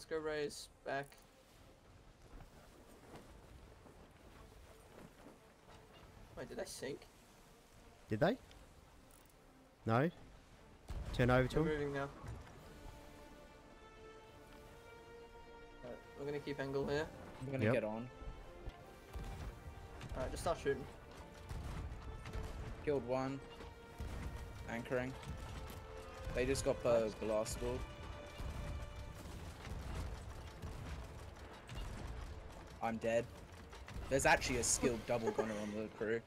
let's go raise back. Wait, did they sink? Did they? No? Turn over to We're moving now. Alright, we're gonna keep angle here. I'm gonna Yep. get on. Alright, just start shooting. Killed one. Anchoring. They just got the blastable. I'm dead. There's actually a skilled double gunner on the crew.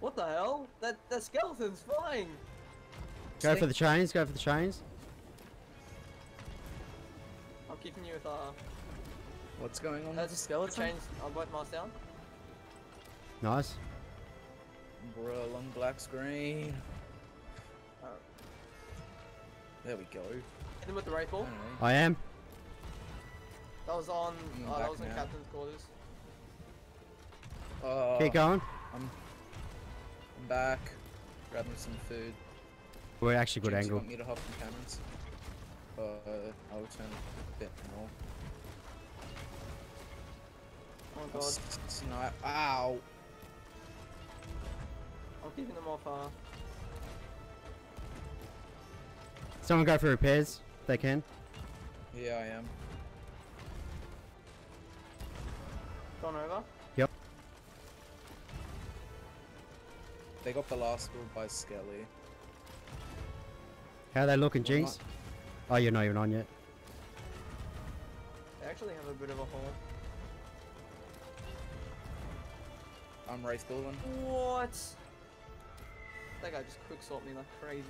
What the hell? That that skeleton's flying! Go for the chains, go for the chains. I'm keeping you with uh What's going on with that's the the skeleton? chains I'll both mask down. Nice. Bro, long black screen. Alright. There we go. Hit them with the rifle. Anyway, I am. That was on uh, that was in now. captain's quarters. uh, Keep going. I'm, I'm back. Grabbing some food. We're actually good James, you angle. want me to hop some cannons? Uh, I'll turn a bit more. Oh I'll god. s- s- Snipe. Ow! I'm keeping them off uh Someone go for repairs. if They can. Yeah, I am. Gone over. Yep. They got the last one by Skelly. How they looking, Well, Jinx? Oh, you're not even on yet. They actually have a bit of a hole. I'm race building. What? That guy just quick me like crazy.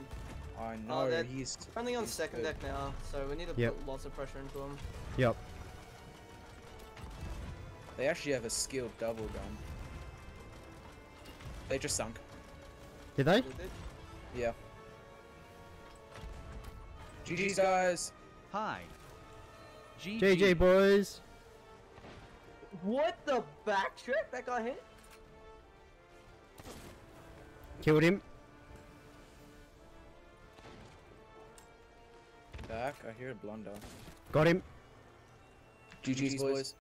I oh, know Oh, that- he's Only on second good. deck now, so we need to Yep. put lots of pressure into him. Yep. They actually have a skilled double gun. They just sunk. Did they? Yeah. GG's guys. Hi. GG. GG, boys. What the backtrack that got hit? Killed him. Back. I hear a blunder. Got him. GG's boys.